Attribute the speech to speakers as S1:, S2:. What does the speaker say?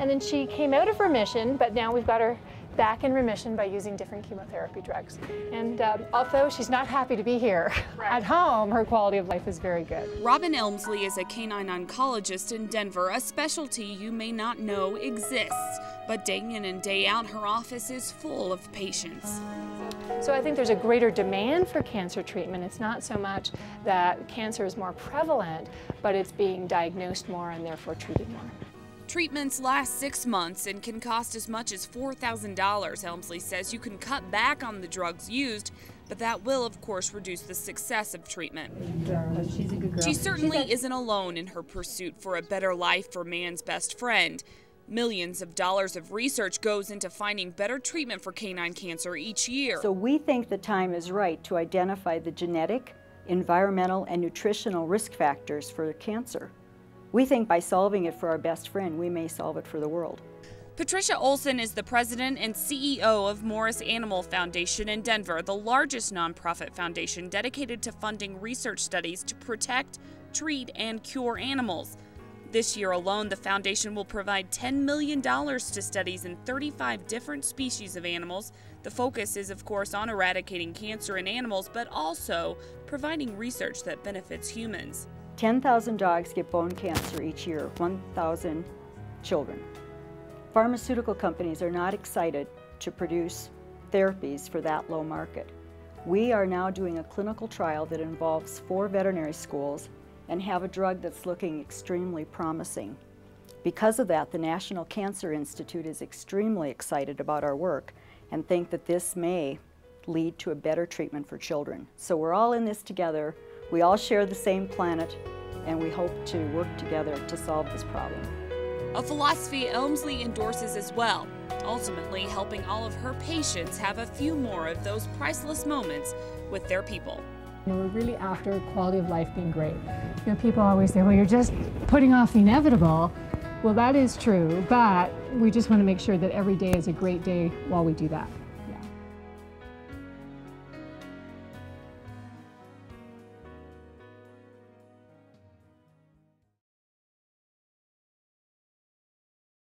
S1: And then she came out of remission, but now we've got her back in remission by using different chemotherapy drugs. And um, although she's not happy to be here right. at home, her quality of life is very good.
S2: Robin Elmslie is a canine oncologist in Denver, a specialty you may not know exists. But day in and day out, her office is full of patients.
S1: So I think there's a greater demand for cancer treatment. It's not so much that cancer is more prevalent, but it's being diagnosed more and therefore treated more.
S2: Treatments last six months and can cost as much as $4,000. Elmslie says you can cut back on the drugs used, but that will, of course, reduce the success of treatment. She certainly isn't alone in her pursuit for a better life for man's best friend. Millions of dollars of research goes into finding better treatment for canine cancer each year.
S3: So we think the time is right to identify the genetic, environmental, and nutritional risk factors for cancer. We think by solving it for our best friend, we may solve it for the world.
S2: Patricia Olson is the president and CEO of Morris Animal Foundation in Denver, the largest nonprofit foundation dedicated to funding research studies to protect, treat, and cure animals. This year alone, the foundation will provide $10 million to studies in 35 different species of animals. The focus is, of course, on eradicating cancer in animals, but also providing research that benefits humans.
S3: 10,000 dogs get bone cancer each year, 1,000 children. Pharmaceutical companies are not excited to produce therapies for that low market. We are now doing a clinical trial that involves four veterinary schools and have a drug that's looking extremely promising. Because of that, the National Cancer Institute is extremely excited about our work and think that this may lead to a better treatment for children. So we're all in this together. We all share the same planet, and we hope to work together to solve this problem.
S2: A philosophy Elmslie endorses as well, ultimately helping all of her patients have a few more of those priceless moments with their people.
S1: we're really after quality of life being great. You know, people always say, well, you're just putting off the inevitable. Well, that is true, but we just want to make sure that every day is a great day while we do that.